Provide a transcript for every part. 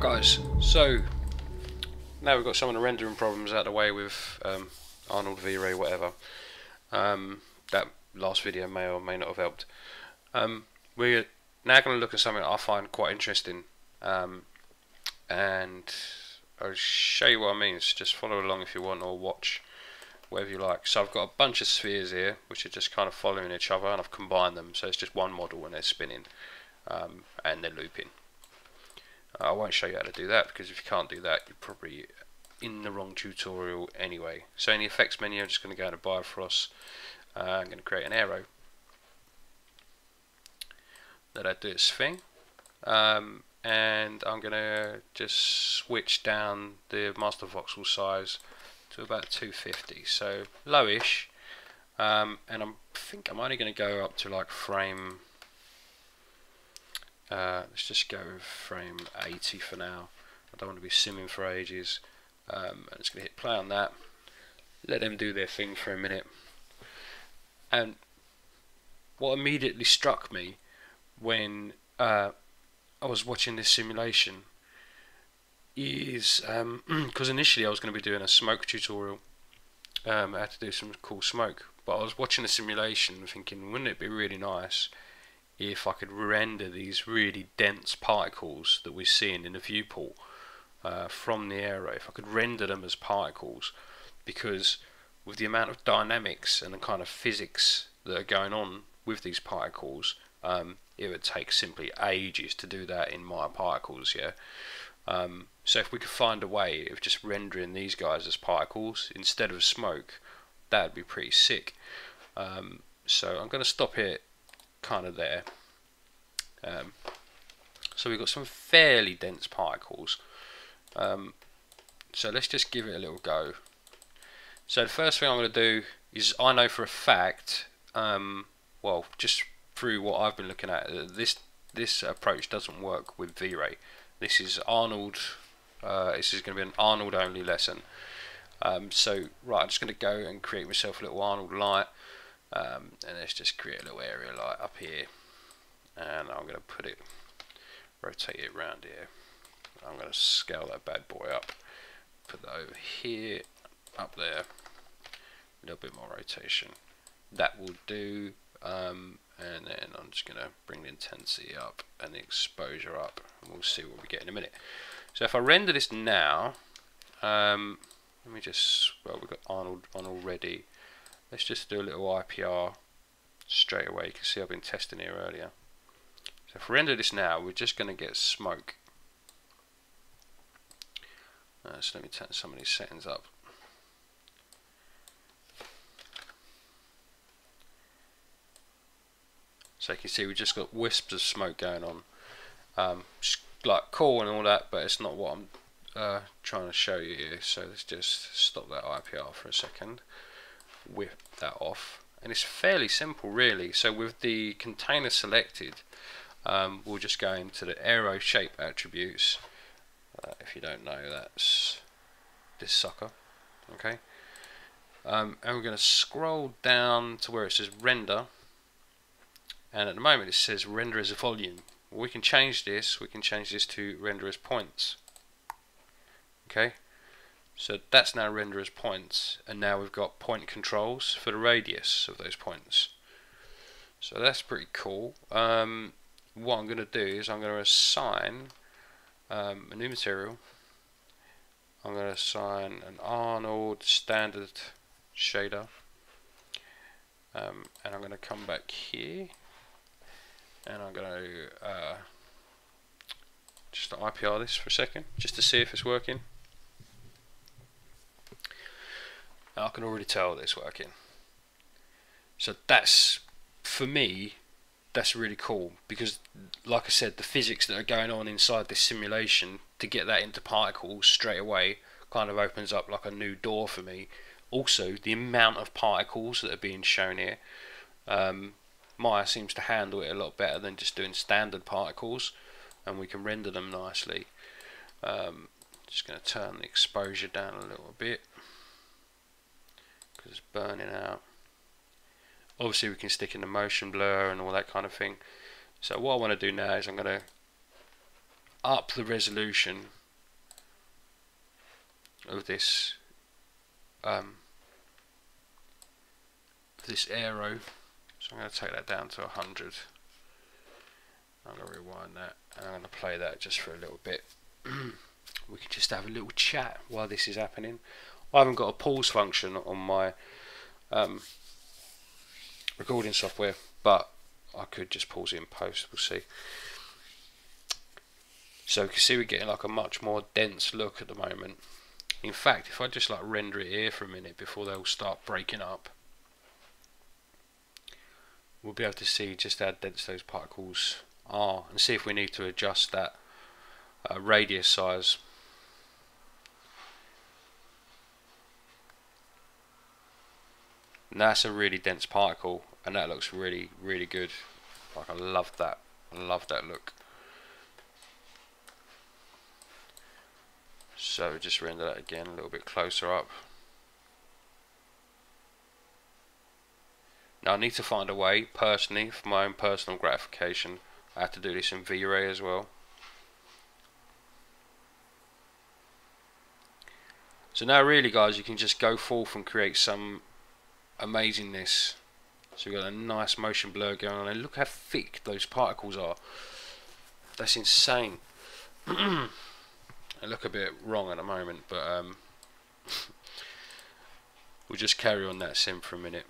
Right guys, so now we've got some of the rendering problems out of the way with um, Arnold V-Ray whatever. Um, that last video may or may not have helped. Um, we're now going to look at something I find quite interesting um, and I'll show you what I mean, so just follow along if you want or watch whatever you like. So I've got a bunch of spheres here which are just kind of following each other and I've combined them so it's just one model and they're spinning um, and they're looping. I won't show you how to do that because if you can't do that you're probably in the wrong tutorial anyway. So in the effects menu I'm just going to go into Bifrost, uh, I'm going to create an Aero. that I do its thing. Um, and I'm going to just switch down the master voxel size to about 250 so lowish um, and I think I'm only going to go up to like frame uh, let's just go frame 80 for now. I don't want to be simming for ages. Um, I'm just going to hit play on that. Let them do their thing for a minute. And what immediately struck me when uh, I was watching this simulation is because um, initially I was going to be doing a smoke tutorial. Um, I had to do some cool smoke, but I was watching the simulation thinking, wouldn't it be really nice if I could render these really dense particles that we're seeing in the viewport uh, from the Aero, if I could render them as particles, because with the amount of dynamics and the kind of physics that are going on with these particles, um, it would take simply ages to do that in my particles, yeah. Um, so if we could find a way of just rendering these guys as particles instead of smoke, that would be pretty sick. Um, so I'm going to stop it kind of there. Um, so we've got some fairly dense particles. Um, so let's just give it a little go. So the first thing I'm going to do is I know for a fact, um, well, just through what I've been looking at, uh, this this approach doesn't work with V-Ray. This is Arnold. Uh, this is going to be an Arnold only lesson. Um, so right, I'm just going to go and create myself a little Arnold light. Um, and let's just create a little area light up here. And I'm going to put it rotate it around here. I'm going to scale that bad boy up. Put that over here up there. A little bit more rotation. That will do um, and then I'm just going to bring the intensity up and the exposure up and we'll see what we get in a minute. So if I render this now um, let me just well we've got Arnold on already let's just do a little IPR straight away. You can see I've been testing here earlier. So if we render this now, we're just going to get smoke. Uh, so let me turn some of these settings up. So you can see we just got wisps of smoke going on. Um, like cool and all that, but it's not what I'm uh, trying to show you here. So let's just stop that IPR for a second whip that off. And it's fairly simple really. So with the container selected um, we'll just go into the Aero shape attributes. Uh, if you don't know that's this sucker okay? Um, and we're going to scroll down to where it says render. And at the moment it says render as a volume. We can change this. We can change this to render as points okay so that's now render as points, and now we've got point controls for the radius of those points. So that's pretty cool. Um, what I'm going to do is I'm going to assign um, a new material. I'm going to assign an Arnold standard shader. Um, and I'm going to come back here and I'm going to uh, just IPR this for a second just to see if it's working. I can already tell that it's working. So that's, for me, that's really cool because, like I said, the physics that are going on inside this simulation to get that into particles straight away kind of opens up like a new door for me. Also, the amount of particles that are being shown here, um, Maya seems to handle it a lot better than just doing standard particles, and we can render them nicely. Um, just going to turn the exposure down a little bit because it's burning out. Obviously we can stick in the motion blur and all that kind of thing. So what I want to do now is I'm going to up the resolution of this um, this aero so I'm going to take that down to 100 I'm going to rewind that and I'm going to play that just for a little bit we can just have a little chat while this is happening I haven't got a pause function on my um, recording software but I could just pause it in post we'll see. So you can see we're getting like a much more dense look at the moment. In fact if I just like render it here for a minute before they all start breaking up we'll be able to see just how dense those particles are and see if we need to adjust that uh, radius size and that's a really dense particle and that looks really really good like I love that I love that look so just render that again a little bit closer up Now I need to find a way, personally, for my own personal gratification. I have to do this in V-Ray as well. So now really guys, you can just go forth and create some amazingness. So we've got a nice motion blur going on and look how thick those particles are. That's insane. I look a bit wrong at the moment, but um, we'll just carry on that sim for a minute.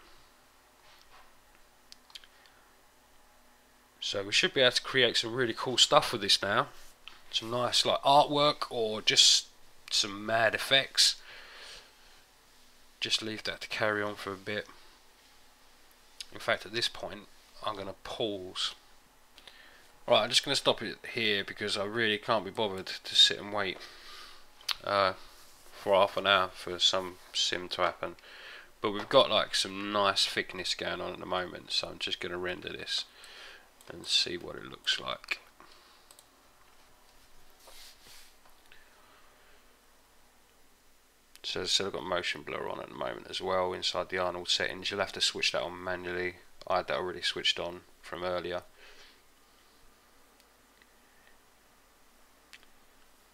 So we should be able to create some really cool stuff with this now. Some nice like artwork or just some mad effects. Just leave that to carry on for a bit. In fact at this point I'm going to pause. Right, I'm just going to stop it here because I really can't be bothered to sit and wait uh, for half an hour for some sim to happen. But we've got like some nice thickness going on at the moment so I'm just going to render this and see what it looks like. So said, I've got motion blur on at the moment as well inside the Arnold settings. You'll have to switch that on manually. I had that already switched on from earlier.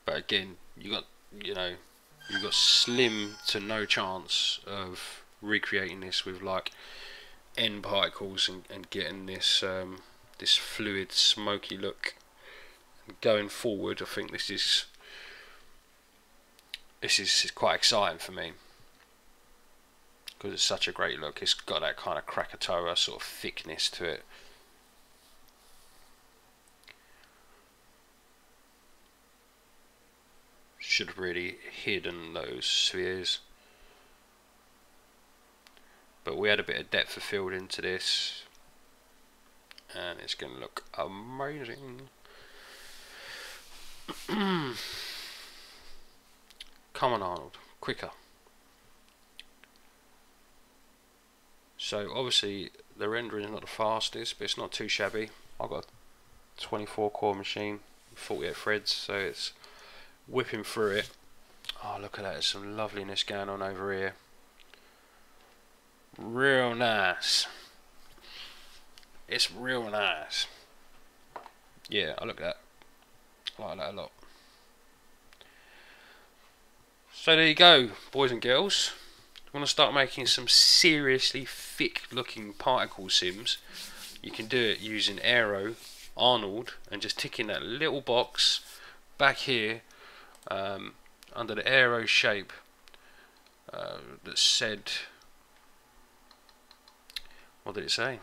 But again, you got you know you've got slim to no chance of recreating this with like N particles and, and getting this um, this fluid smoky look and going forward I think this is this is quite exciting for me. Because it's such a great look. It's got that kind of Krakatoa sort of thickness to it. Should have really hidden those spheres. But we had a bit of depth of field into this. And it's going to look amazing. Come on Arnold, quicker. So obviously the rendering is not the fastest, but it's not too shabby. I've got a 24 core machine, 48 threads, so it's whipping through it. Oh look at that, there's some loveliness going on over here. Real nice. It's real nice. Yeah, I look at that. I like that a lot. So there you go, boys and girls. You want to start making some seriously thick looking particle sims, you can do it using Aero, Arnold, and just ticking that little box back here um, under the Aero shape uh, that said, what did it say?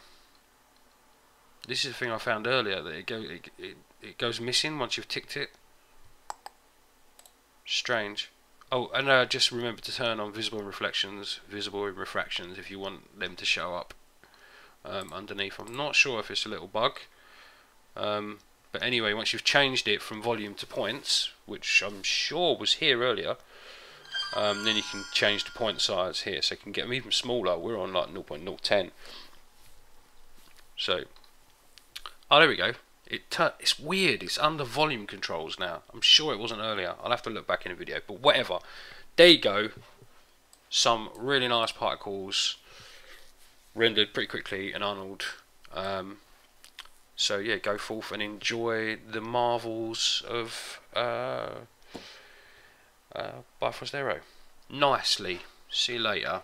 This is the thing I found earlier that it, go, it, it, it goes missing once you've ticked it. Strange. Oh, and uh, just remember to turn on visible reflections, visible refractions if you want them to show up um, underneath. I'm not sure if it's a little bug. Um, but anyway, once you've changed it from volume to points, which I'm sure was here earlier, um, then you can change the point size here. So you can get them even smaller. We're on like 0.010. So Oh, there we go. It it's weird. It's under volume controls now. I'm sure it wasn't earlier. I'll have to look back in the video. But whatever. There you go. Some really nice particles rendered pretty quickly in Arnold. Um, So yeah, go forth and enjoy the marvels of uh, uh, Bifrost Aero. Nicely. See you later.